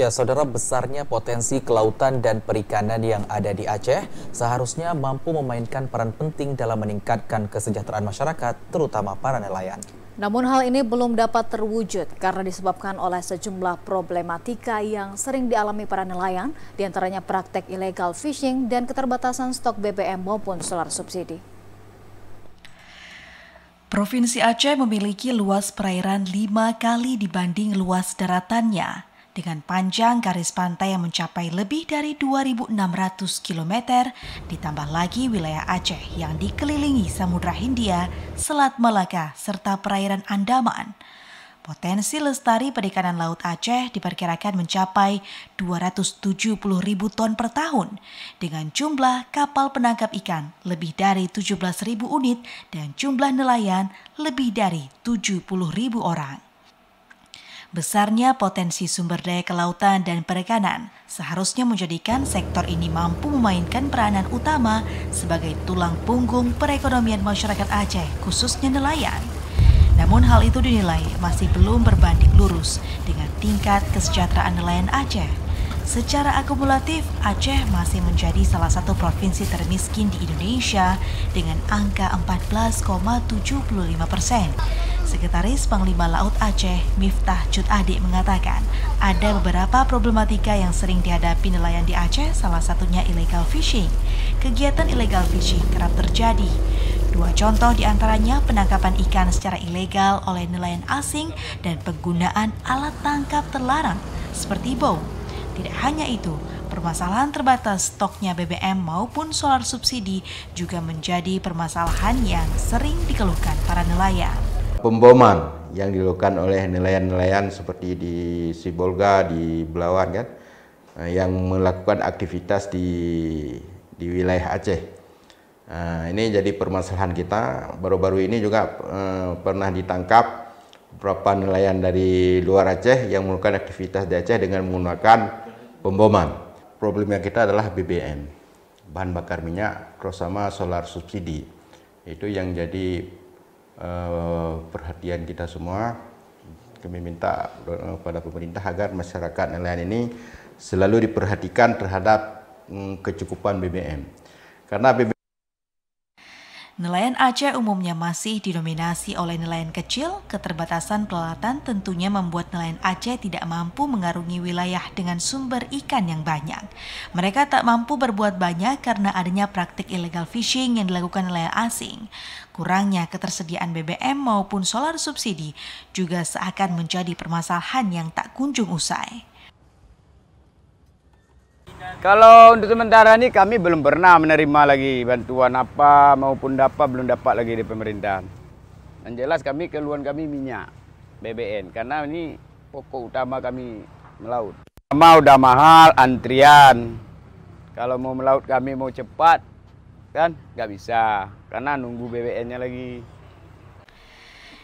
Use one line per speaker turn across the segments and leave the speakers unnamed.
Ya, saudara besarnya potensi kelautan dan perikanan yang ada di Aceh seharusnya mampu memainkan peran penting dalam meningkatkan kesejahteraan masyarakat, terutama para nelayan.
Namun hal ini belum dapat terwujud karena disebabkan oleh sejumlah problematika yang sering dialami para nelayan, di antaranya praktek ilegal fishing dan keterbatasan stok BBM maupun solar subsidi.
Provinsi Aceh memiliki luas perairan lima kali dibanding luas daratannya dengan panjang garis pantai yang mencapai lebih dari 2.600 km, ditambah lagi wilayah Aceh yang dikelilingi Samudra Hindia, Selat Malaka, serta perairan Andaman. Potensi lestari perikanan laut Aceh diperkirakan mencapai 270 ribu ton per tahun dengan jumlah kapal penangkap ikan lebih dari 17 ribu unit dan jumlah nelayan lebih dari 70 ribu orang. Besarnya potensi sumber daya kelautan dan perikanan seharusnya menjadikan sektor ini mampu memainkan peranan utama sebagai tulang punggung perekonomian masyarakat Aceh, khususnya nelayan. Namun hal itu dinilai masih belum berbanding lurus dengan tingkat kesejahteraan nelayan Aceh. Secara akumulatif, Aceh masih menjadi salah satu provinsi termiskin di Indonesia dengan angka 14,75 persen. Sekretaris Panglima Laut Aceh, Miftah Cut Adik mengatakan, ada beberapa problematika yang sering dihadapi nelayan di Aceh, salah satunya illegal fishing. Kegiatan illegal fishing kerap terjadi. Dua contoh di antaranya penangkapan ikan secara ilegal oleh nelayan asing dan penggunaan alat tangkap terlarang seperti bow. Tidak hanya itu, permasalahan terbatas stoknya BBM maupun solar subsidi juga menjadi permasalahan yang sering dikeluhkan para nelayan
pemboman yang dilakukan oleh nelayan-nelayan seperti di Sibolga, di Belawan kan, eh, yang melakukan aktivitas di di wilayah Aceh. Nah, ini jadi permasalahan kita. Baru-baru ini juga uh, pernah ditangkap beberapa nelayan dari luar Aceh yang melakukan aktivitas di Aceh dengan menggunakan pemboman. Problemnya kita adalah BBM, bahan bakar minyak, terus sama solar subsidi. Itu yang jadi Eh, perhatian kita semua. Kami minta kepada pemerintah agar masyarakat nelayan ini selalu diperhatikan terhadap mm, kecukupan BBM. Karena BBM
Nelayan Aceh umumnya masih didominasi oleh nelayan kecil, keterbatasan peralatan tentunya membuat nelayan Aceh tidak mampu mengarungi wilayah dengan sumber ikan yang banyak. Mereka tak mampu berbuat banyak karena adanya praktik illegal fishing yang dilakukan nelayan asing. Kurangnya ketersediaan BBM maupun solar subsidi juga seakan menjadi permasalahan yang tak kunjung usai.
Kalau untuk sementara ini kami belum pernah menerima lagi bantuan apa maupun dapat belum dapat lagi di pemerintahan. Yang jelas kami keluhan kami minyak BBN karena ini pokok utama kami melaut. Sama udah mahal antrian. Kalau mau melaut kami mau cepat kan nggak bisa karena nunggu BBN-nya lagi.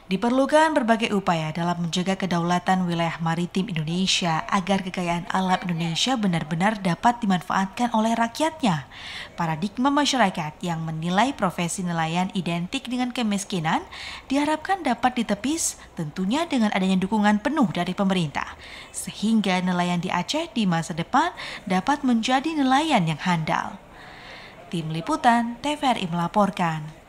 Diperlukan berbagai upaya dalam menjaga kedaulatan wilayah maritim Indonesia agar kekayaan alam Indonesia benar-benar dapat dimanfaatkan oleh rakyatnya. Paradigma masyarakat yang menilai profesi nelayan identik dengan kemiskinan diharapkan dapat ditepis tentunya dengan adanya dukungan penuh dari pemerintah. Sehingga nelayan di Aceh di masa depan dapat menjadi nelayan yang handal. Tim Liputan TVRI melaporkan.